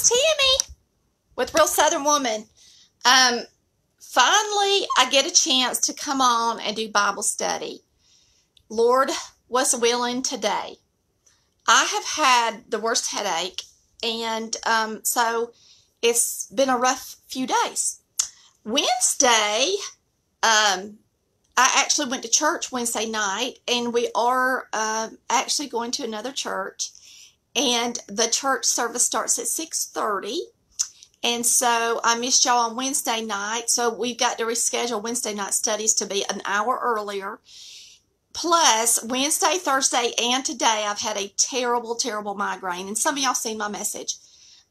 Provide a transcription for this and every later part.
it's Tammy with Real Southern Woman. Um, finally, I get a chance to come on and do Bible study. Lord was willing today. I have had the worst headache, and um, so it's been a rough few days. Wednesday, um, I actually went to church Wednesday night, and we are uh, actually going to another church and the church service starts at 6.30 and so i missed y'all on wednesday night. So we've got to reschedule wednesday night studies to be an hour earlier. Plus wednesday thursday and today i've had a terrible terrible migraine. And some of y'all seen my message.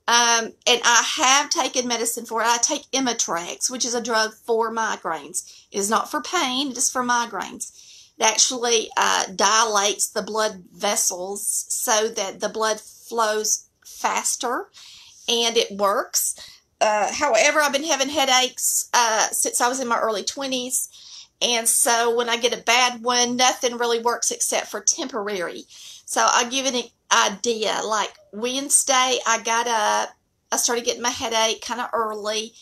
Um, and i have taken medicine for it. I take imitrex which is a drug for migraines. It is not for pain. It is for migraines it actually uh, dilates the blood vessels so that the blood flows faster and it works. Uh, however, I've been having headaches uh, since I was in my early 20s. And so when I get a bad one, nothing really works except for temporary. So I'll give an idea. Like Wednesday, I got up, I started getting my headache kind of early.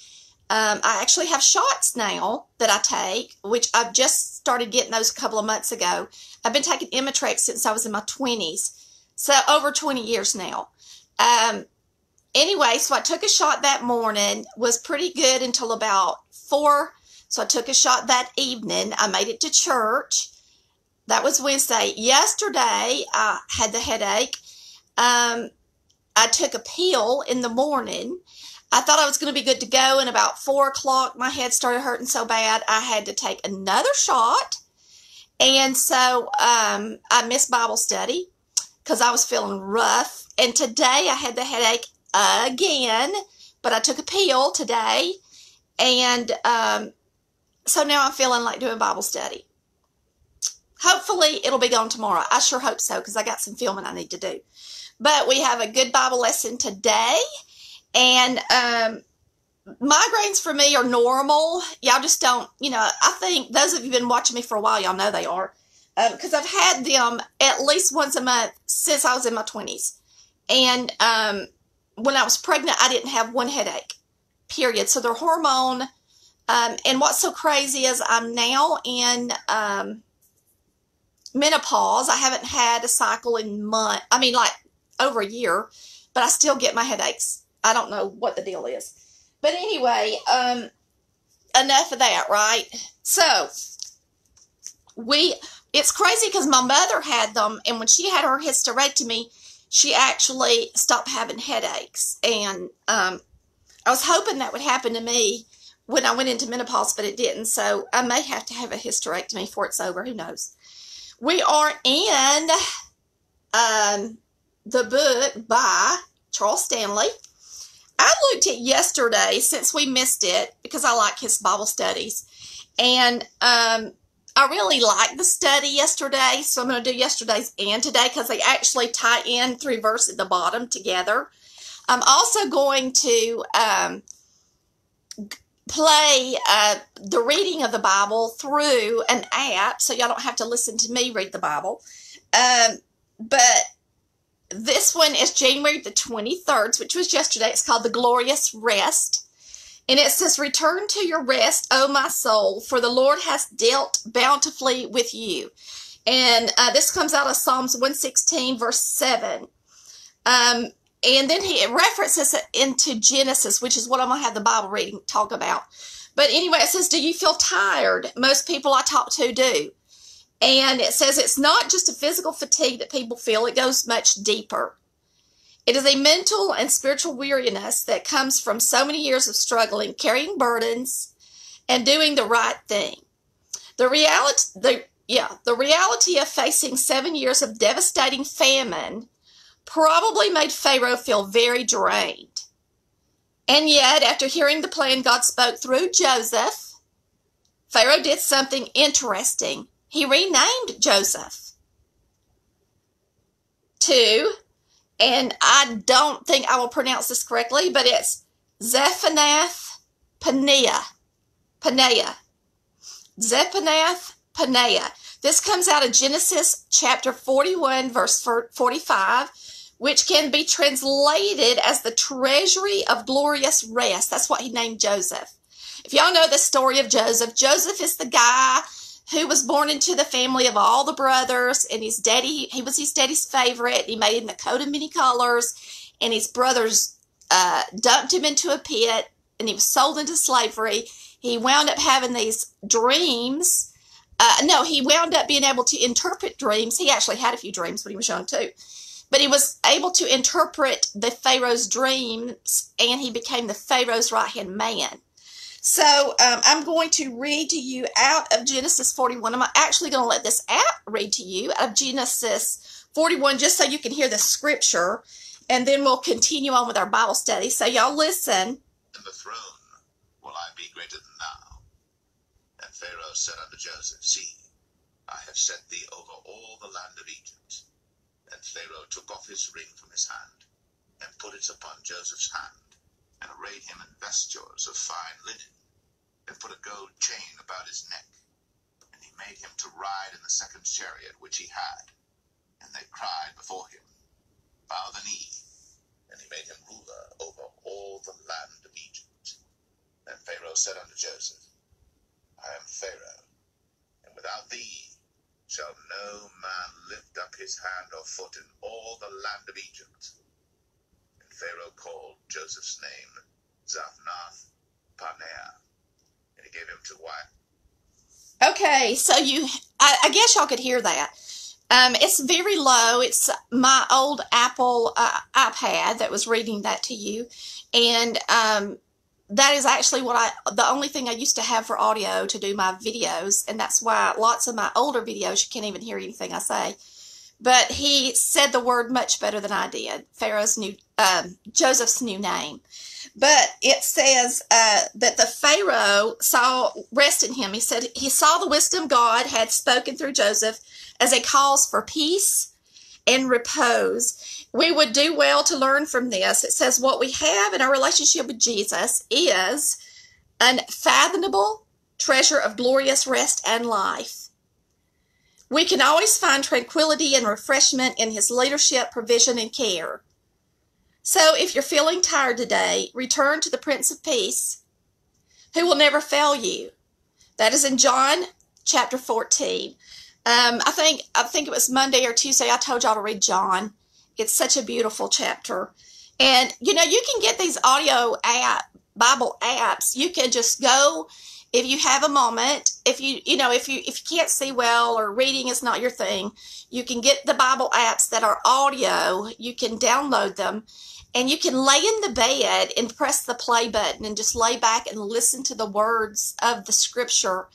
Um, I actually have shots now that I take, which I've just started getting those a couple of months ago. I've been taking Imitrex since I was in my 20s, so over 20 years now. Um, anyway, so I took a shot that morning, was pretty good until about 4. So I took a shot that evening. I made it to church. That was Wednesday. Yesterday, I had the headache. Um, I took a pill in the morning I thought I was going to be good to go, and about four o'clock, my head started hurting so bad I had to take another shot. And so um, I missed Bible study because I was feeling rough. And today I had the headache again, but I took a pill today. And um, so now I'm feeling like doing Bible study. Hopefully it'll be gone tomorrow. I sure hope so because I got some filming I need to do. But we have a good Bible lesson today. And um, migraines for me are normal. Y'all just don't, you know, I think those of you been watching me for a while, y'all know they are. Because um, I've had them at least once a month since I was in my 20s. And um, when I was pregnant, I didn't have one headache, period. So they're hormone. Um, and what's so crazy is I'm now in um, menopause. I haven't had a cycle in month. I mean, like over a year, but I still get my headaches. I don't know what the deal is. But anyway, um, enough of that, right? So, we, it's crazy because my mother had them, and when she had her hysterectomy, she actually stopped having headaches. And um, I was hoping that would happen to me when I went into menopause, but it didn't. So I may have to have a hysterectomy before it's over. Who knows? We are in um, the book by Charles Stanley. I looked at yesterday since we missed it because I like his Bible studies. And um, I really liked the study yesterday. So I'm going to do yesterday's and today because they actually tie in three verses at the bottom together. I'm also going to um, play uh, the reading of the Bible through an app so y'all don't have to listen to me read the Bible. Um, but this one is January the 23rd, which was yesterday. It's called The Glorious Rest. And it says, Return to your rest, O my soul, for the Lord has dealt bountifully with you. And uh, this comes out of Psalms 116, verse 7. Um, and then he references it into Genesis, which is what I'm going to have the Bible reading talk about. But anyway, it says, Do you feel tired? Most people I talk to do. And it says it's not just a physical fatigue that people feel, it goes much deeper. It is a mental and spiritual weariness that comes from so many years of struggling, carrying burdens, and doing the right thing. The reality, the, yeah, the reality of facing seven years of devastating famine probably made Pharaoh feel very drained. And yet, after hearing the plan God spoke through Joseph, Pharaoh did something interesting he renamed Joseph to, and I don't think I will pronounce this correctly, but it's Zephanath Paneah. Paneah. Zephanath Paneah. This comes out of Genesis chapter 41, verse 45, which can be translated as the treasury of glorious rest. That's what he named Joseph. If y'all know the story of Joseph, Joseph is the guy who was born into the family of all the brothers, and his daddy, he was his daddy's favorite. He made him the coat of many colors, and his brothers uh, dumped him into a pit, and he was sold into slavery. He wound up having these dreams. Uh, no, he wound up being able to interpret dreams. He actually had a few dreams when he was young, too. But he was able to interpret the Pharaoh's dreams, and he became the Pharaoh's right hand man. So um, I'm going to read to you out of Genesis 41. I'm actually going to let this app read to you out of Genesis 41 just so you can hear the scripture, and then we'll continue on with our Bible study. So y'all listen. And the throne will I be greater than thou. And Pharaoh said unto Joseph, See, I have set thee over all the land of Egypt. And Pharaoh took off his ring from his hand, and put it upon Joseph's hand and arrayed him in vestures of fine linen, and put a gold chain about his neck. And he made him to ride in the second chariot which he had. And they cried before him, Bow the knee. And he made him ruler over all the land of Egypt. Then Pharaoh said unto Joseph, I am Pharaoh, and without thee shall no man lift up his hand or foot in all the land of Egypt. And Pharaoh called Joseph's name Zaphnath and he gave him to wife. Okay, so you, I, I, guess y'all could hear that. Um, it's very low. It's my old Apple uh, iPad that was reading that to you, and um, that is actually what I, the only thing I used to have for audio to do my videos, and that's why lots of my older videos you can't even hear anything I say but he said the word much better than I did. Pharaoh's new, um, Joseph's new name. But it says uh, that the Pharaoh saw rest in him. He said he saw the wisdom God had spoken through Joseph as a cause for peace and repose. We would do well to learn from this. It says what we have in our relationship with Jesus is unfathomable treasure of glorious rest and life. We can always find tranquility and refreshment in his leadership, provision, and care. So if you're feeling tired today, return to the Prince of Peace, who will never fail you. That is in John chapter 14. Um, I think I think it was Monday or Tuesday. I told y'all to read John. It's such a beautiful chapter, and you know you can get these audio app Bible apps. You can just go if you have a moment, if you you know if you if you can't see well or reading is not your thing, you can get the Bible apps that are audio. You can download them, and you can lay in the bed and press the play button and just lay back and listen to the words of the scripture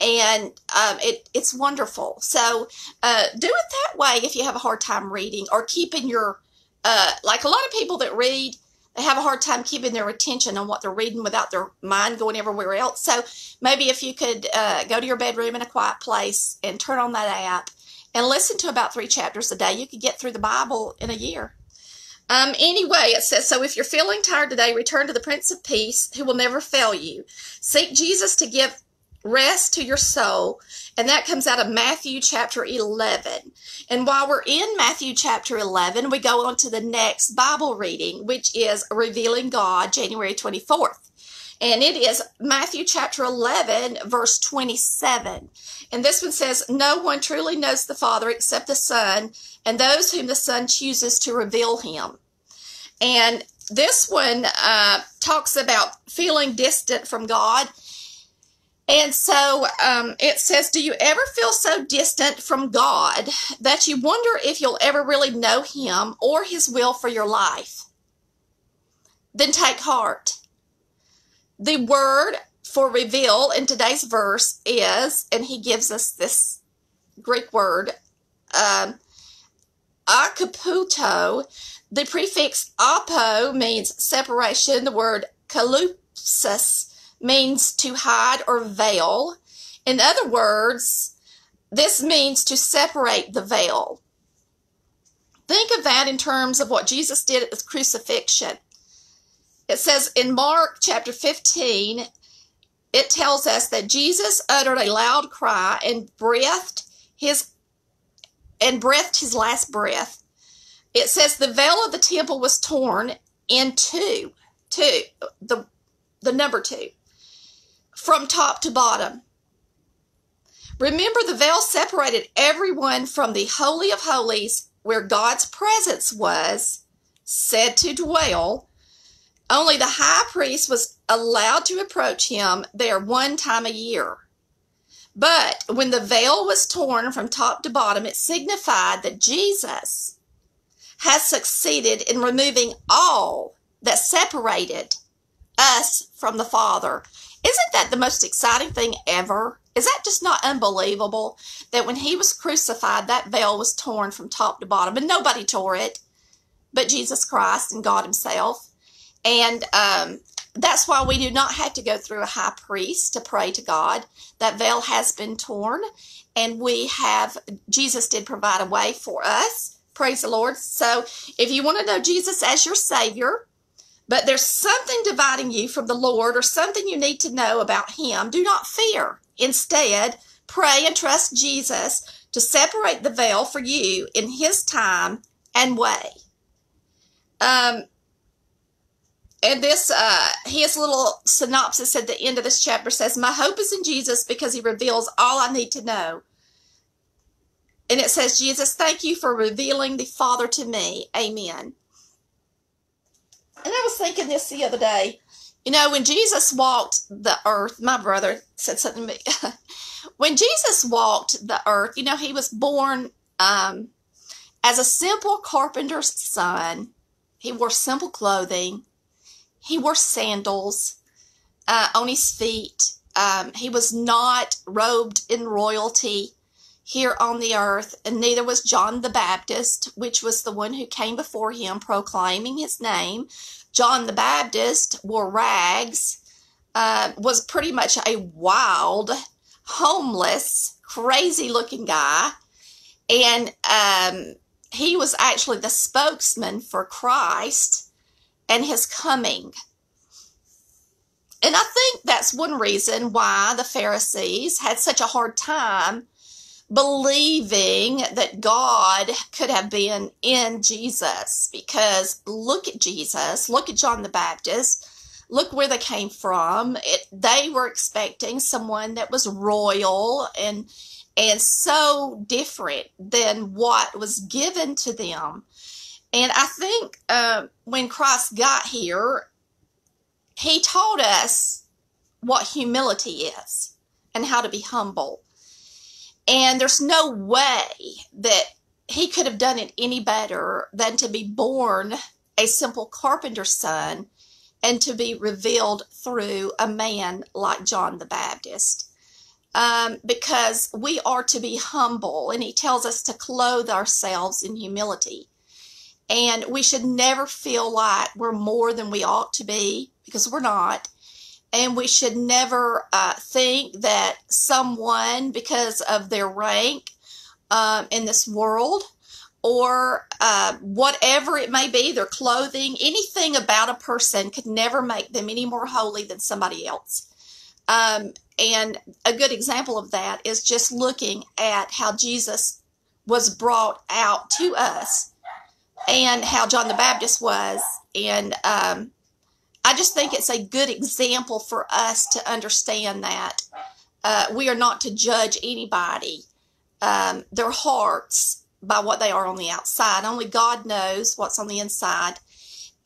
and um, it, it's wonderful. So uh, do it that way if you have a hard time reading or keeping your, uh, like a lot of people that read, they have a hard time keeping their attention on what they're reading without their mind going everywhere else. So maybe if you could uh, go to your bedroom in a quiet place and turn on that app and listen to about three chapters a day, you could get through the Bible in a year. Um, anyway, it says, so if you're feeling tired today, return to the Prince of Peace who will never fail you. Seek Jesus to give rest to your soul. And that comes out of Matthew chapter 11. And while we're in Matthew chapter 11, we go on to the next Bible reading, which is Revealing God, January 24th. And it is Matthew chapter 11, verse 27. And this one says, No one truly knows the Father except the Son, and those whom the Son chooses to reveal him. And this one uh, talks about feeling distant from God and so um, it says, Do you ever feel so distant from God that you wonder if you'll ever really know Him or His will for your life? Then take heart. The word for reveal in today's verse is, and he gives us this Greek word, um, akaputo. The prefix apo means separation. The word kalupsis means to hide or veil. In other words, this means to separate the veil. Think of that in terms of what Jesus did at the crucifixion. It says in Mark chapter 15, it tells us that Jesus uttered a loud cry and breathed his and breathed his last breath. it says the veil of the temple was torn in two, two, the, the number two, from top to bottom. Remember, the veil separated everyone from the Holy of Holies, where God's presence was said to dwell. Only the high priest was allowed to approach him there one time a year. But when the veil was torn from top to bottom, it signified that Jesus has succeeded in removing all that separated us from the Father. Isn't that the most exciting thing ever? Is that just not unbelievable that when he was crucified, that veil was torn from top to bottom and nobody tore it but Jesus Christ and God Himself? And um, that's why we do not have to go through a high priest to pray to God. That veil has been torn, and we have, Jesus did provide a way for us. Praise the Lord. So if you want to know Jesus as your Savior, but there's something dividing you from the Lord or something you need to know about Him, do not fear. Instead, pray and trust Jesus to separate the veil for you in His time and way. Um, and this, uh, his little synopsis at the end of this chapter says, My hope is in Jesus because he reveals all I need to know. And it says, Jesus, thank you for revealing the Father to me. Amen. And I was thinking this the other day. You know, when Jesus walked the earth, my brother said something to me. when Jesus walked the earth, you know, he was born um, as a simple carpenter's son. He wore simple clothing. He wore sandals uh, on his feet. Um, he was not robed in royalty here on the earth, and neither was John the Baptist, which was the one who came before him proclaiming his name. John the Baptist wore rags, uh, was pretty much a wild, homeless, crazy looking guy. And um, he was actually the spokesman for Christ and his coming. And I think that's one reason why the Pharisees had such a hard time believing that God could have been in Jesus because look at Jesus, look at John the Baptist, look where they came from. It, they were expecting someone that was royal and and so different than what was given to them. And I think uh, when Christ got here, he taught us what humility is and how to be humble. And there's no way that he could have done it any better than to be born a simple carpenter's son and to be revealed through a man like John the Baptist. Um, because we are to be humble, and he tells us to clothe ourselves in humility. And we should never feel like we're more than we ought to be because we're not. And we should never uh, think that someone, because of their rank um, in this world, or uh, whatever it may be, their clothing, anything about a person could never make them any more holy than somebody else. Um, and a good example of that is just looking at how Jesus was brought out to us and how John the Baptist was. And um, I just think it's a good example for us to understand that uh, we are not to judge anybody, um, their hearts, by what they are on the outside. Only God knows what's on the inside.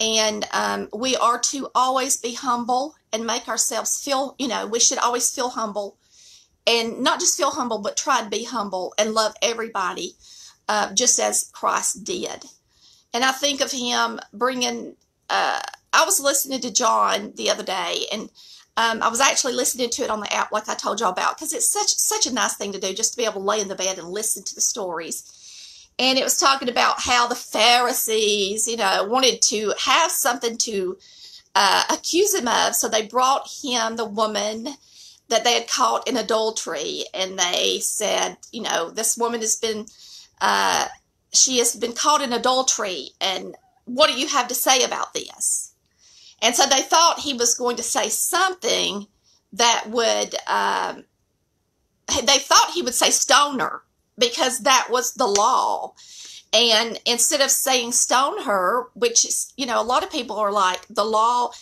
And um, we are to always be humble and make ourselves feel, you know, we should always feel humble and not just feel humble, but try to be humble and love everybody uh, just as Christ did. And I think of him bringing, uh, I was listening to John the other day and um, I was actually listening to it on the app, like I told y'all about, because it's such such a nice thing to do, just to be able to lay in the bed and listen to the stories. And it was talking about how the Pharisees, you know, wanted to have something to uh, accuse him of, so they brought him the woman that they had caught in adultery, and they said, you know, this woman has been, uh, she has been caught in adultery, and what do you have to say about this? And so they thought he was going to say something that would, um, they thought he would say stoner because that was the law. And instead of saying stone her, which is, you know, a lot of people are like, the law,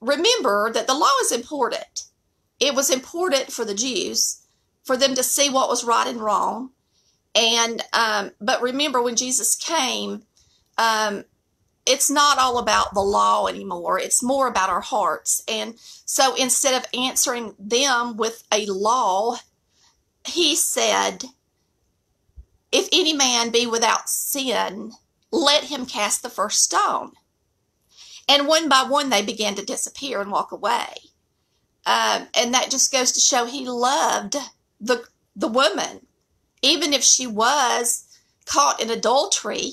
remember that the law is important. It was important for the Jews for them to see what was right and wrong. And, um, but remember when Jesus came, um, it's not all about the law anymore. It's more about our hearts. And so instead of answering them with a law, he said, If any man be without sin, let him cast the first stone. And one by one, they began to disappear and walk away. Um, and that just goes to show he loved the, the woman, even if she was caught in adultery.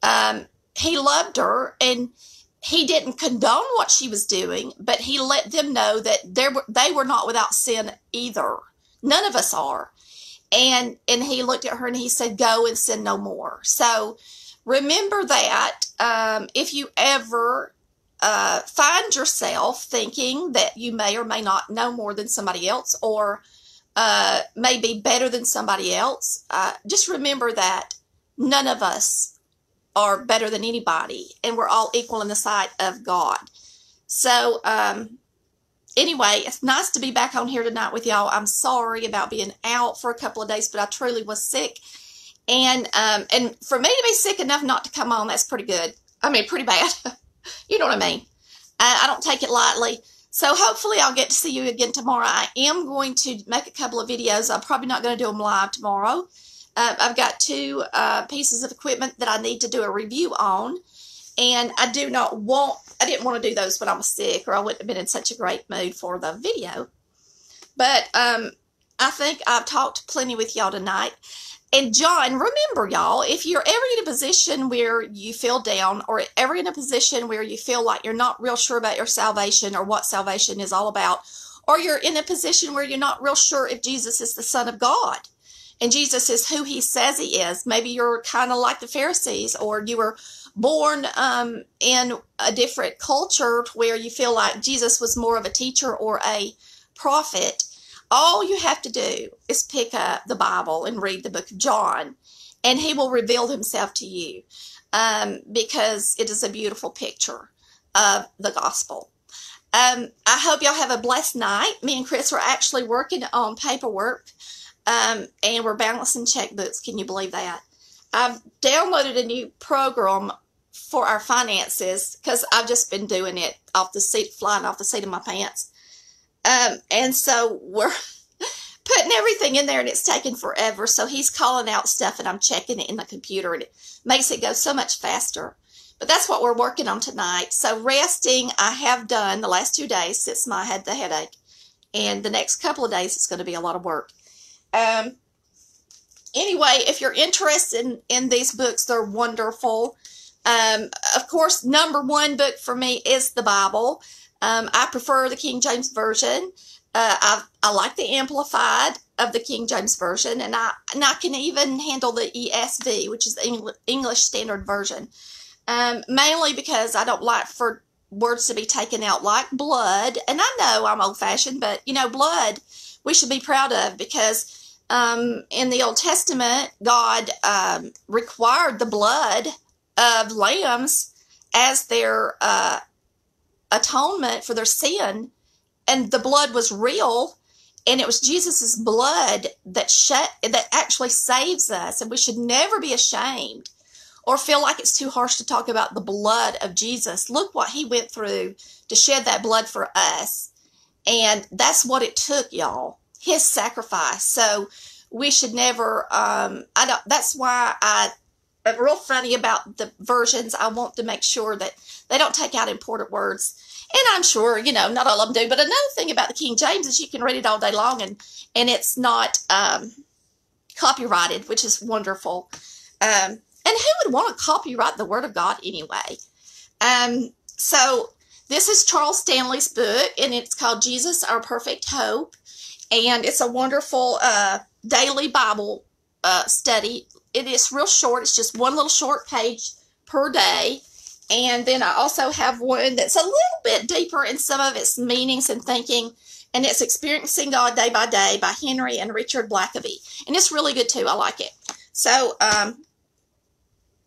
Um, he loved her and he didn't condone what she was doing, but he let them know that they were, they were not without sin either. None of us are. And and he looked at her and he said, "Go and sin no more." So remember that um, if you ever uh, find yourself thinking that you may or may not know more than somebody else, or uh, may be better than somebody else, uh, just remember that none of us are better than anybody, and we're all equal in the sight of God. So, um, anyway, it's nice to be back on here tonight with y'all. I'm sorry about being out for a couple of days, but I truly was sick. And um, and for me to be sick enough not to come on, that's pretty good. I mean, pretty bad. you know what I mean? I, I don't take it lightly. So hopefully I'll get to see you again tomorrow. I am going to make a couple of videos. I'm probably not going to do them live tomorrow. Uh, I've got two uh, pieces of equipment that I need to do a review on. And I do not want, I didn't want to do those when I was sick or I wouldn't have been in such a great mood for the video. But um, I think I've talked plenty with y'all tonight. And John, remember y'all, if you're ever in a position where you feel down or ever in a position where you feel like you're not real sure about your salvation or what salvation is all about, or you're in a position where you're not real sure if Jesus is the Son of God, and Jesus is who he says he is. Maybe you're kind of like the Pharisees, or you were born um, in a different culture where you feel like Jesus was more of a teacher or a prophet. All you have to do is pick up the Bible and read the book of John, and he will reveal himself to you um, because it is a beautiful picture of the gospel. Um, I hope y'all have a blessed night. Me and Chris are actually working on paperwork um, and we're balancing checkbooks. Can you believe that? I've downloaded a new program for our finances because I've just been doing it off the seat, flying off the seat of my pants. Um, and so we're putting everything in there and it's taking forever. So he's calling out stuff and I'm checking it in the computer and it makes it go so much faster. But that's what we're working on tonight. So resting, I have done the last two days since I had the headache. And the next couple of days, it's going to be a lot of work. Um, anyway, if you're interested in, in these books, they're wonderful. Um, of course, number one book for me is the Bible. Um, I prefer the King James Version. Uh, I, I like the Amplified of the King James Version, and I, and I can even handle the ESV, which is the English Standard Version. Um, mainly because I don't like for words to be taken out like blood. And I know I'm old fashioned, but you know, blood we should be proud of because um, in the Old Testament, God um, required the blood of lambs as their uh, atonement for their sin, and the blood was real, and it was Jesus's blood that that actually saves us, and we should never be ashamed or feel like it's too harsh to talk about the blood of Jesus. Look what he went through to shed that blood for us, and that's what it took, y'all his sacrifice. So we should never, um, I don't, that's why I, am real funny about the versions. I want to make sure that they don't take out important words. And I'm sure, you know, not all of them do. But another thing about the King James is you can read it all day long and, and it's not, um, copyrighted, which is wonderful. Um, and who would want to copyright the Word of God anyway? Um, so this is Charles Stanley's book, and it's called Jesus, Our Perfect Hope and it's a wonderful uh, daily Bible uh, study. It is real short. It's just one little short page per day. And then I also have one that's a little bit deeper in some of its meanings and thinking. And it's Experiencing God Day by Day by Henry and Richard Blackaby. And it's really good too. I like it. So, um,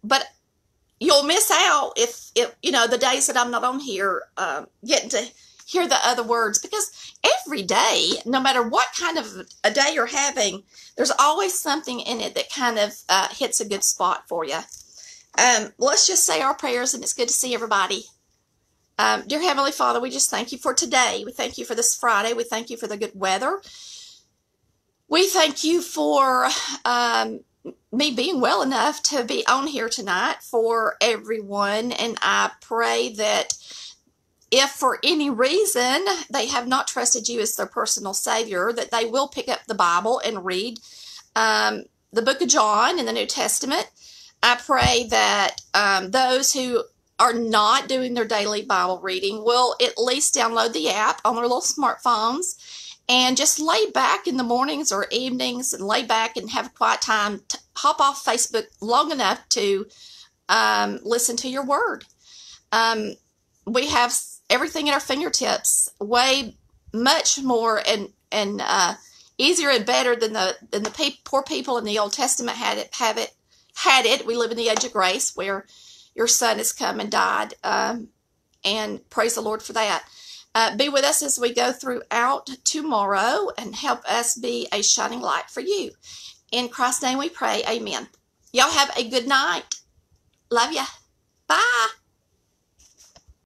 but you'll miss out if, if you know the days that I'm not on here um, getting to hear the other words because every day, no matter what kind of a day you're having, there's always something in it that kind of uh, hits a good spot for you. Um, let's just say our prayers, and it's good to see everybody. Um, dear Heavenly Father, we just thank you for today. We thank you for this Friday. We thank you for the good weather. We thank you for um, me being well enough to be on here tonight for everyone. And I pray that if for any reason they have not trusted you as their personal Savior, that they will pick up the Bible and read um, the book of John in the New Testament. I pray that um, those who are not doing their daily Bible reading will at least download the app on their little smartphones and just lay back in the mornings or evenings and lay back and have a quiet time. Hop off Facebook long enough to um, listen to your word. Um, we have everything at our fingertips, way much more and and uh, easier and better than the than the pe- poor people in the Old Testament had it have it had it. We live in the age of grace where your son has come and died, um, and praise the Lord for that. Uh, be with us as we go throughout tomorrow and help us be a shining light for you. In Christ's name we pray. Amen. Y'all have a good night. Love ya. Bye.